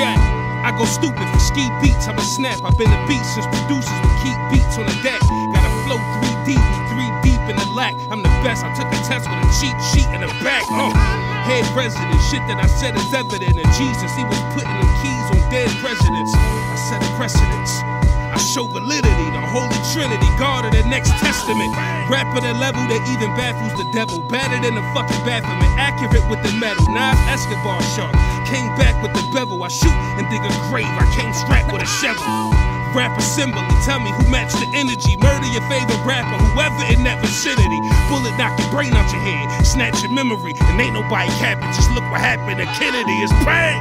I go stupid for Ski Beatz, I'm a snap. I've been a beat since producers would keep beats on the deck. Gotta flow three deep, three deep in the lack. I'm the best. I took a test with a cheat sheet in the back. Uh. Head resident, shit that I said is evident. And Jesus, he was putting the keys on dead presidents. I set a precedence. I show validity, Holy Trinity, God of the next testament. Rap at a level that even baffles the devil. Better than the fucking Baphomet, accurate with the metal. Knives Escobar sharp. Came back with the bevel. I shoot and dig a grave. I came strapped with a shovel. Rap assembly, tell me who matched the energy. Murder your favorite rapper, whoever in that vicinity. Bullet knock your brain out your head, snatch your memory, and ain't nobody capping. Just look what happened to Kennedy. It's pain.